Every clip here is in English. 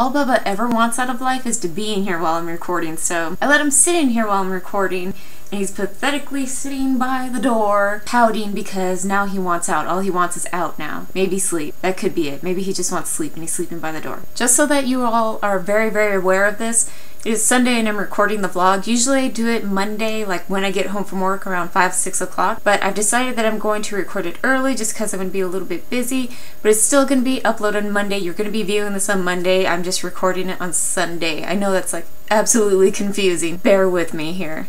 All Bubba ever wants out of life is to be in here while I'm recording, so I let him sit in here while I'm recording, and he's pathetically sitting by the door, pouting because now he wants out. All he wants is out now. Maybe sleep. That could be it. Maybe he just wants sleep and he's sleeping by the door. Just so that you all are very, very aware of this, it is Sunday and I'm recording the vlog. Usually I do it Monday, like when I get home from work around 5, 6 o'clock. But I've decided that I'm going to record it early just because I'm going to be a little bit busy. But it's still going to be uploaded on Monday. You're going to be viewing this on Monday. I'm just recording it on Sunday. I know that's like absolutely confusing. Bear with me here.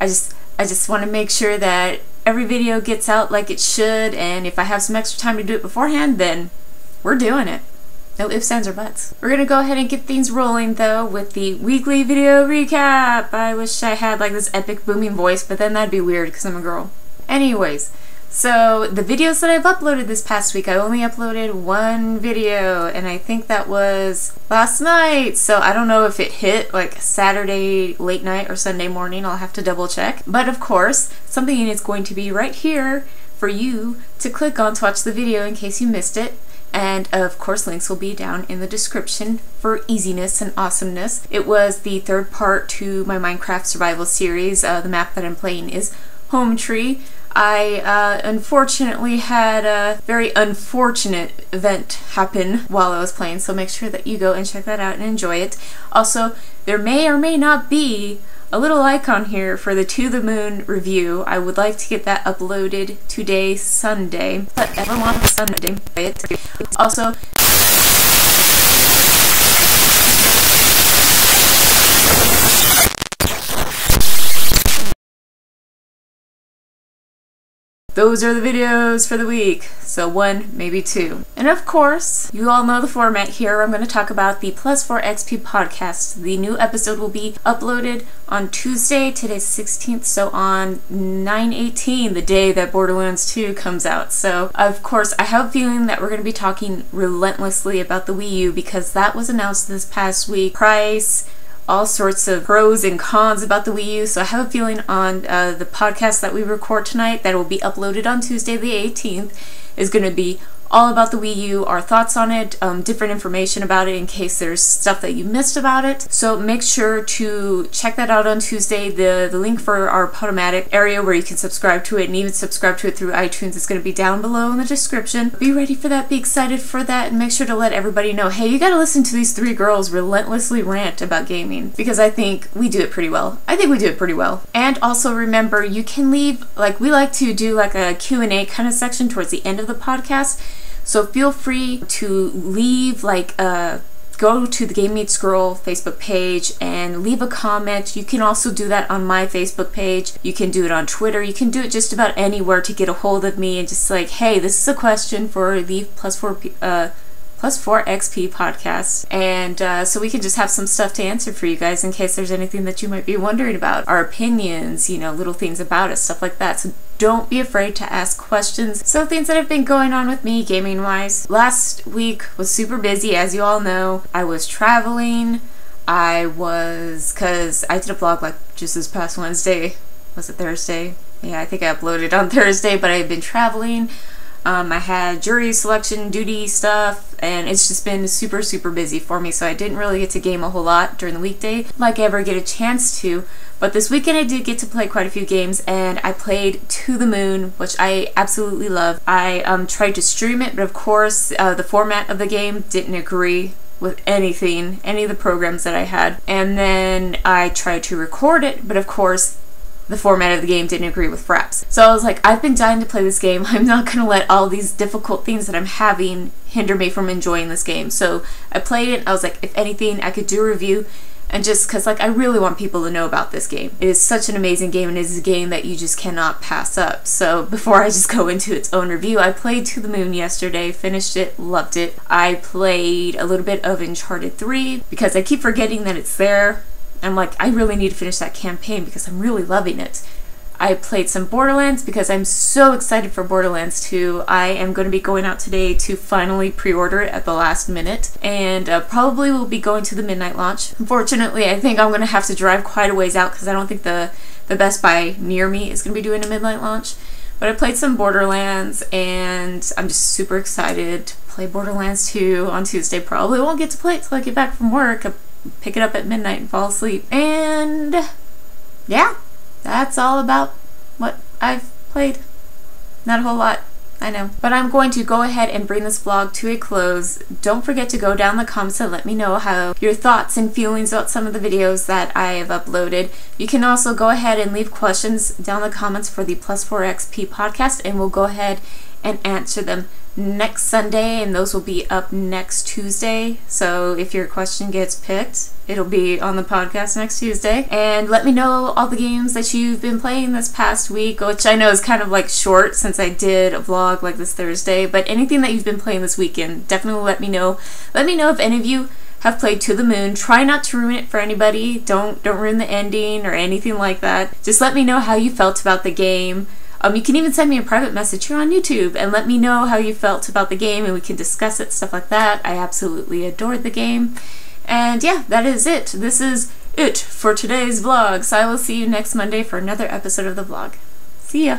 I just I just want to make sure that every video gets out like it should and if I have some extra time to do it beforehand then we're doing it. No ifs, ands, or buts. We're gonna go ahead and get things rolling though with the weekly video recap. I wish I had like this epic booming voice, but then that'd be weird because I'm a girl. Anyways, so the videos that I've uploaded this past week, I only uploaded one video and I think that was last night. So I don't know if it hit like Saturday late night or Sunday morning. I'll have to double check. But of course, something is going to be right here for you to click on to watch the video in case you missed it. And of course, links will be down in the description for easiness and awesomeness. It was the third part to my Minecraft survival series. Uh, the map that I'm playing is Home Tree. I uh, unfortunately had a very unfortunate event happen while I was playing, so make sure that you go and check that out and enjoy it. Also, there may or may not be a little icon here for the To the Moon review. I would like to get that uploaded today, Sunday. But everyone on Sunday. Also, those are the videos for the week. So one, maybe two. And of course, you all know the format here. I'm going to talk about the Plus 4 XP podcast. The new episode will be uploaded on Tuesday. Today's 16th, so on 9-18, the day that Borderlands 2 comes out. So, of course, I have a feeling that we're going to be talking relentlessly about the Wii U because that was announced this past week. Price, all sorts of pros and cons about the Wii U. So I have a feeling on uh, the podcast that we record tonight that will be uploaded on Tuesday the 18th is going to be all about the Wii U, our thoughts on it, um, different information about it in case there's stuff that you missed about it. So make sure to check that out on Tuesday. The, the link for our Podomatic area where you can subscribe to it and even subscribe to it through iTunes is going to be down below in the description. Be ready for that, be excited for that, and make sure to let everybody know, hey, you gotta listen to these three girls relentlessly rant about gaming because I think we do it pretty well. I think we do it pretty well. And also remember, you can leave, like we like to do like a Q&A kind of section towards the end of the podcast so feel free to leave like a uh, go to the Game Meets Girl Facebook page and leave a comment. You can also do that on my Facebook page. You can do it on Twitter. You can do it just about anywhere to get a hold of me and just like, hey, this is a question for the plus four uh, plus 4 XP podcast. And uh, so we can just have some stuff to answer for you guys in case there's anything that you might be wondering about. Our opinions, you know, little things about us, stuff like that. So don't be afraid to ask questions. So things that have been going on with me gaming wise. Last week was super busy, as you all know. I was traveling. I was, cause I did a vlog like just this past Wednesday. Was it Thursday? Yeah, I think I uploaded on Thursday, but I've been traveling. Um, I had jury selection duty stuff, and it's just been super, super busy for me, so I didn't really get to game a whole lot during the weekday like I ever get a chance to. But this weekend I did get to play quite a few games, and I played To the Moon, which I absolutely love. I um, tried to stream it, but of course, uh, the format of the game didn't agree with anything, any of the programs that I had. And then I tried to record it, but of course, the format of the game didn't agree with Fraps. So I was like, I've been dying to play this game. I'm not going to let all these difficult things that I'm having hinder me from enjoying this game. So I played it. I was like, if anything, I could do a review. And just because, like, I really want people to know about this game. It is such an amazing game, and it is a game that you just cannot pass up. So before I just go into its own review, I played To the Moon yesterday, finished it, loved it. I played a little bit of Uncharted 3 because I keep forgetting that it's there I'm like, I really need to finish that campaign because I'm really loving it. I played some Borderlands because I'm so excited for Borderlands 2. I am going to be going out today to finally pre-order it at the last minute and uh, probably will be going to the midnight launch. Unfortunately, I think I'm going to have to drive quite a ways out because I don't think the, the Best Buy near me is going to be doing a midnight launch. But I played some Borderlands and I'm just super excited to play Borderlands 2 on Tuesday. Probably won't get to play it I get back from work. Pick it up at midnight and fall asleep. And yeah, that's all about what I've played. Not a whole lot. I know. But I'm going to go ahead and bring this vlog to a close. Don't forget to go down the comments and let me know how your thoughts and feelings about some of the videos that I have uploaded. You can also go ahead and leave questions down the comments for the Plus 4XP podcast and we'll go ahead and answer them next Sunday, and those will be up next Tuesday. So if your question gets picked, it'll be on the podcast next Tuesday. And let me know all the games that you've been playing this past week, which I know is kind of like short since I did a vlog like this Thursday, but anything that you've been playing this weekend, definitely let me know. Let me know if any of you have played To the Moon. Try not to ruin it for anybody. Don't don't ruin the ending or anything like that. Just let me know how you felt about the game. Um, you can even send me a private message here on YouTube and let me know how you felt about the game and we can discuss it, stuff like that. I absolutely adored the game. And yeah, that is it. This is it for today's vlog. So I will see you next Monday for another episode of the vlog. See ya!